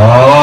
Oh.